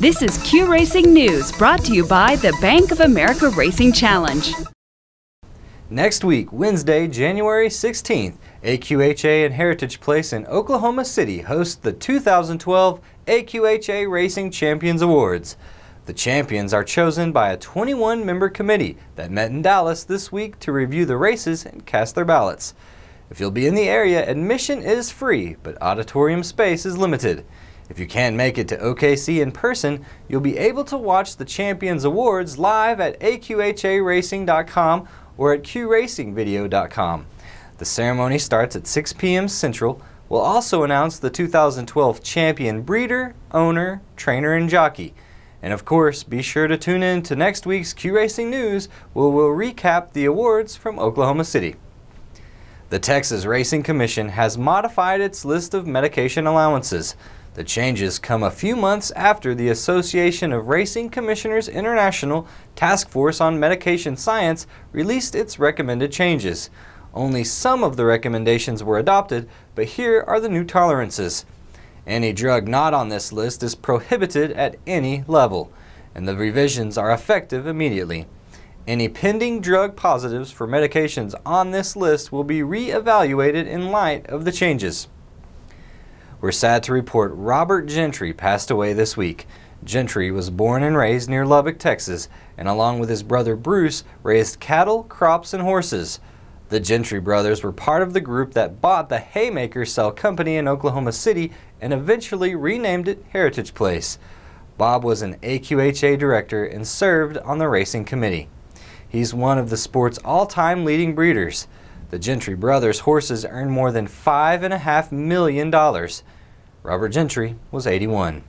This is Q Racing News brought to you by the Bank of America Racing Challenge. Next week, Wednesday, January 16th, AQHA and Heritage Place in Oklahoma City host the 2012 AQHA Racing Champions Awards. The champions are chosen by a 21 member committee that met in Dallas this week to review the races and cast their ballots. If you'll be in the area, admission is free, but auditorium space is limited. If you can't make it to OKC in person, you'll be able to watch the Champions Awards live at aqharacing.com or at qracingvideo.com. The ceremony starts at 6 p.m. Central. We'll also announce the 2012 champion breeder, owner, trainer, and jockey. And of course, be sure to tune in to next week's Q Racing News where we'll recap the awards from Oklahoma City. The Texas Racing Commission has modified its list of medication allowances. The changes come a few months after the Association of Racing Commissioners International Task Force on Medication Science released its recommended changes. Only some of the recommendations were adopted, but here are the new tolerances. Any drug not on this list is prohibited at any level, and the revisions are effective immediately. Any pending drug positives for medications on this list will be re-evaluated in light of the changes. We're sad to report Robert Gentry passed away this week. Gentry was born and raised near Lubbock, Texas, and along with his brother Bruce, raised cattle, crops, and horses. The Gentry brothers were part of the group that bought the Haymaker Sale Company in Oklahoma City and eventually renamed it Heritage Place. Bob was an AQHA director and served on the racing committee. He's one of the sport's all-time leading breeders. The Gentry brothers' horses earned more than $5.5 million. Robert Gentry was 81.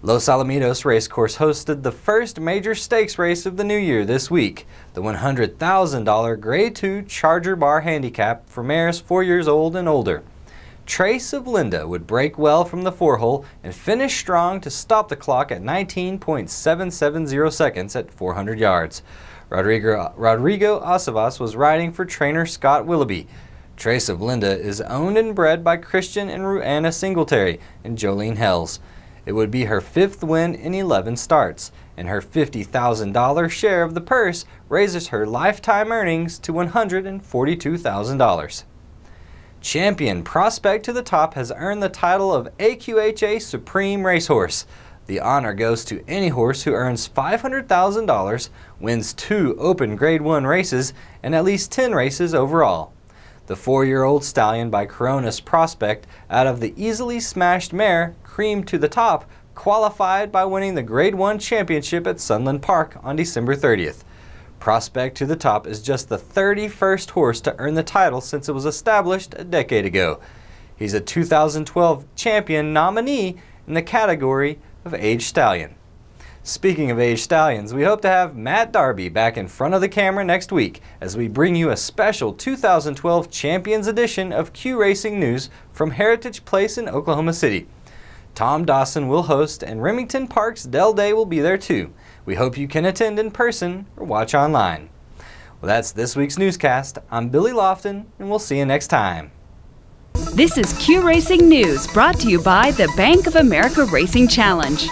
Los Alamitos Racecourse hosted the first major stakes race of the new year this week, the $100,000 Grade 2 Charger Bar Handicap for mares 4 years old and older. Tres of Linda would break well from the four-hole and finish strong to stop the clock at 19.770 seconds at 400 yards. Rodrigo, Rodrigo Acevas was riding for trainer Scott Willoughby. Tres of Linda is owned and bred by Christian and Ruanna Singletary and Jolene Hells. It would be her fifth win in 11 starts, and her $50,000 share of the purse raises her lifetime earnings to $142,000. Champion Prospect to the Top has earned the title of AQHA Supreme Racehorse. The honor goes to any horse who earns $500,000, wins two open Grade 1 races, and at least 10 races overall. The four-year-old stallion by Coronas Prospect out of the easily smashed mare Cream to the Top qualified by winning the Grade 1 championship at Sunland Park on December 30th. Prospect to the Top is just the 31st horse to earn the title since it was established a decade ago. He's a 2012 champion nominee in the category of Age Stallion. Speaking of Age Stallions, we hope to have Matt Darby back in front of the camera next week as we bring you a special 2012 Champions edition of Q Racing News from Heritage Place in Oklahoma City. Tom Dawson will host and Remington Park's Dell Day will be there too. We hope you can attend in person or watch online. Well, that's this week's newscast. I'm Billy Lofton, and we'll see you next time. This is Q Racing News brought to you by the Bank of America Racing Challenge.